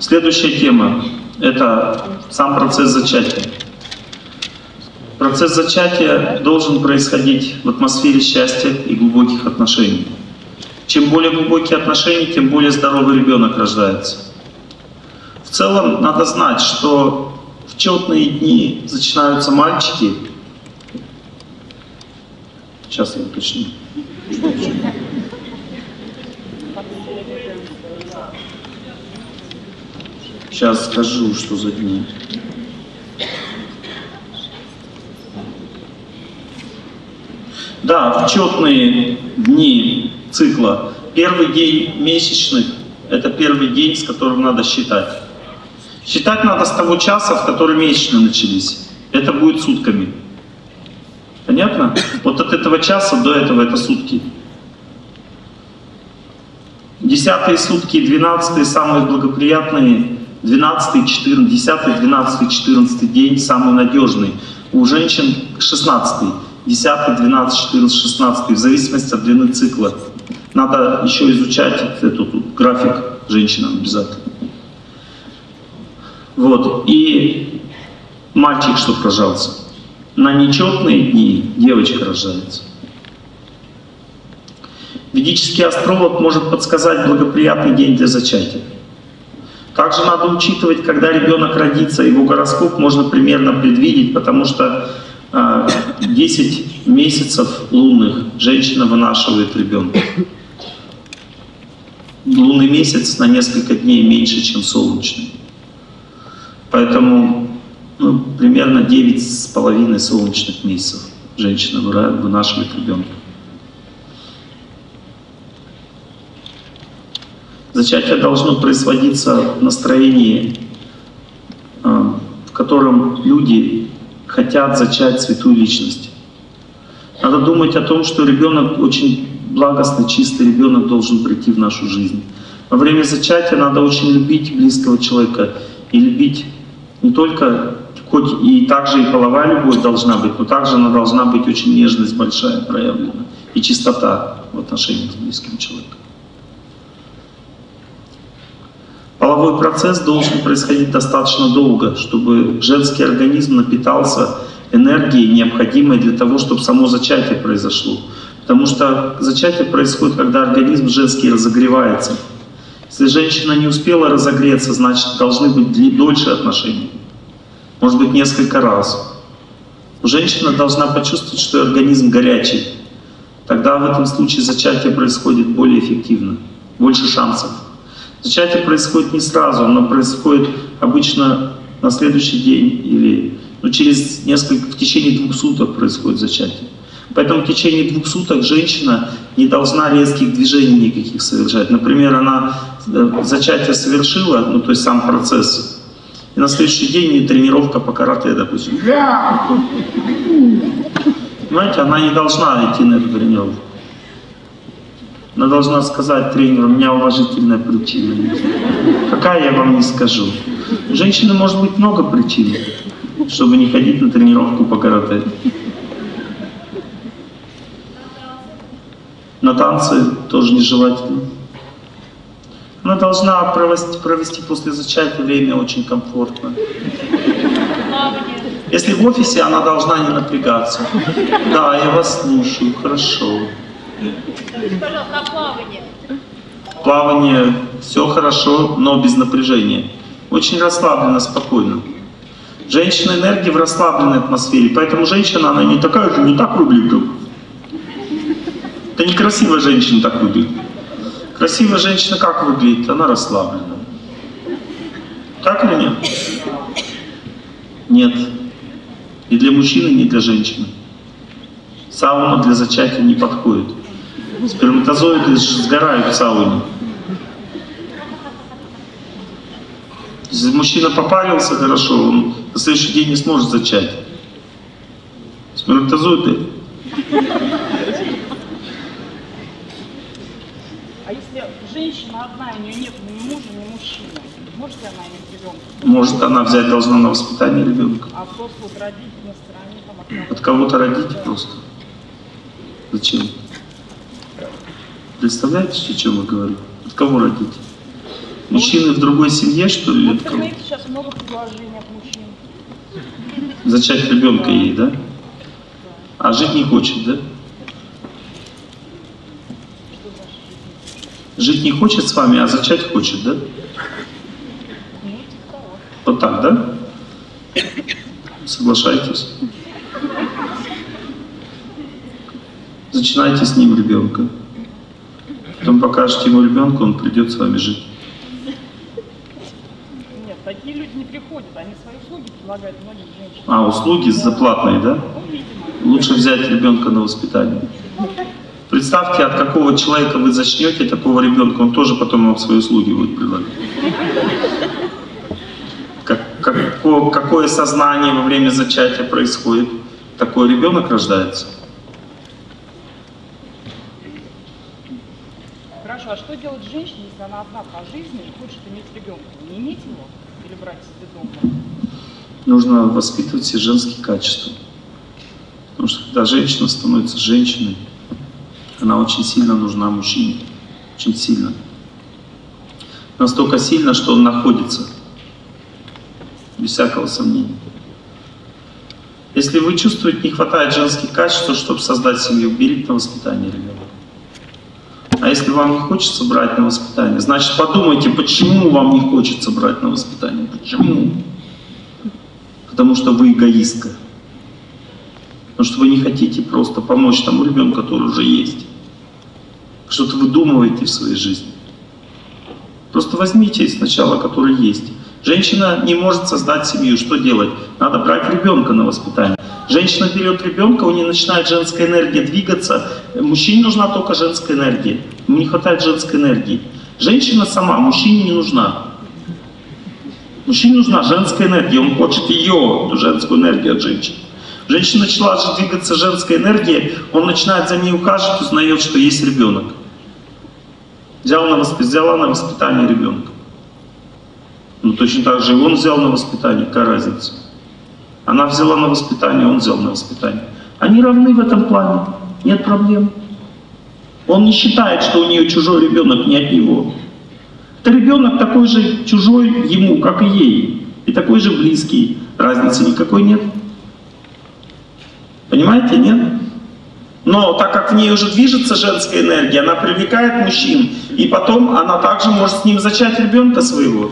Следующая тема – это сам процесс зачатия. Процесс зачатия должен происходить в атмосфере счастья и глубоких отношений. Чем более глубокие отношения, тем более здоровый ребенок рождается. В целом надо знать, что в четные дни начинаются мальчики. Сейчас я уточню. Сейчас скажу, что за дни. Да, в четные дни цикла. Первый день месячных – это первый день, с которым надо считать. Считать надо с того часа, в который месячные начались. Это будет сутками. Понятно? Вот от этого часа до этого это сутки. Десятые сутки, двенадцатые самые благоприятные, двенадцатый, четырнадцатый, десятый, двенадцатый, четырнадцатый день самый надежный. У женщин шестнадцатый. 10, 12, 14, 16, в зависимости от длины цикла. Надо еще изучать этот график женщинам обязательно. Вот. И мальчик, чтобы рожался. На нечетные дни девочка рождается. Ведический астролог может подсказать благоприятный день для зачатия. Также надо учитывать, когда ребенок родится, его гороскоп можно примерно предвидеть, потому что 10 а, месяцев лунных женщина вынашивает ребенка. Лунный месяц на несколько дней меньше, чем солнечный. Поэтому ну, примерно 9 с половиной солнечных месяцев женщина вынашивает ребенка. Зачатие должно производиться в настроении, а, в котором люди хотят зачать святую личность. Надо думать о том, что ребенок очень благостный, чистый ребенок должен прийти в нашу жизнь. Во время зачатия надо очень любить близкого человека и любить не только, хоть и также и половая любовь должна быть, но также она должна быть очень нежность большая проявлена и чистота в отношениях с близким человеком. Половой процесс должен происходить достаточно долго, чтобы женский организм напитался энергией, необходимой для того, чтобы само зачатие произошло. Потому что зачатие происходит, когда организм женский разогревается. Если женщина не успела разогреться, значит должны быть дольше отношения. Может быть несколько раз. Женщина должна почувствовать, что организм горячий. Тогда в этом случае зачатие происходит более эффективно, больше шансов. Зачатие происходит не сразу, оно происходит обычно на следующий день или ну, через несколько, в течение двух суток происходит зачатие. Поэтому в течение двух суток женщина не должна резких движений никаких совершать. Например, она э, зачатие совершила, ну то есть сам процесс, и на следующий день не тренировка по карате, допустим. Понимаете, она не должна идти на эту тренировку. Она должна сказать тренеру, у меня уважительная причина. Какая я вам не скажу. У женщины может быть много причин, чтобы не ходить на тренировку по карате. На танцы тоже нежелательно. Она должна провести, провести после зачатия время очень комфортно. Если в офисе, она должна не напрягаться. Да, я вас слушаю, хорошо. Пожалуйста, плавание? Плавание, все хорошо, но без напряжения. Очень расслабленно, спокойно. Женщина энергии в расслабленной атмосфере, поэтому женщина, она не такая же, не так выглядит. Это некрасивая женщина так выглядит. Красивая женщина как выглядит? Она расслаблена. Так или нет? Нет. И для мужчины, и для женщины. Сауна для зачатия не подходит. Сперматозоиды сгорают в сауне. Если мужчина попарился хорошо, он на следующий день не сможет зачать. Сперматозоиды. А если женщина одна, у нее нет ни мужа, ни мужчины, может ли она иметь ребенка? Может, она взять должна на воспитание ребенка. А просто вот родить на стороне там от кого-то? От кого-то родить просто. Зачем? Представляете, о чем я говорю? От кого родить? Мужчины в другой семье, что ли? В интернете сейчас много предложений от мужчин. Зачать ребенка ей, да? А жить не хочет, да? Жить не хочет с вами, а зачать хочет, да? Ну, типа. Вот так, да? Соглашайтесь. Зачинайте с ним ребенка. Потом покажете ему ребенка, он придет с вами жить. Нет, такие люди не приходят, они свои услуги предлагают многим женщинам. А, услуги заплатные, да? Лучше взять ребенка на воспитание. Представьте, от какого человека вы зачнете такого ребенка, он тоже потом вам свои услуги будет предлагать. Как, како- какое сознание во время зачатия происходит? Такой ребенок рождается. А что делать женщине, если она одна по жизни и хочет иметь ребенка? Не иметь его или брать из детдома? Нужно воспитывать все женские качества. Потому что когда женщина становится женщиной, она очень сильно нужна мужчине. Очень сильно. Настолько сильно, что он находится. Без всякого сомнения. Если вы чувствуете, не хватает женских качеств, то чтобы создать семью, берите на воспитание ребенка. А если вам не хочется брать на воспитание, значит подумайте, почему вам не хочется брать на воспитание. Почему? Потому что вы эгоистка. Потому что вы не хотите просто помочь тому ребенку, который уже есть. Что-то выдумываете в своей жизни. Просто возьмите сначала, который есть. Женщина не может создать семью. Что делать? Надо брать ребенка на воспитание. Женщина берет ребенка, у нее начинает женская энергия двигаться. Мужчине нужна только женская энергия. Ему не хватает женской энергии. Женщина сама, мужчине не нужна. Мужчине нужна женская энергия, он хочет ее, женскую энергию от женщины. Женщина начала же двигаться женская энергия, он начинает за ней ухаживать, узнает, что есть ребенок. Взял на восп... Взяла на воспитание ребенка. Ну точно так же и он взял на воспитание, какая разница? Она взяла на воспитание, он взял на воспитание. Они равны в этом плане, нет проблем. Он не считает, что у нее чужой ребенок не от него. Это ребенок такой же чужой ему, как и ей. И такой же близкий. Разницы никакой нет. Понимаете, нет? Но так как в ней уже движется женская энергия, она привлекает мужчин, и потом она также может с ним зачать ребенка своего.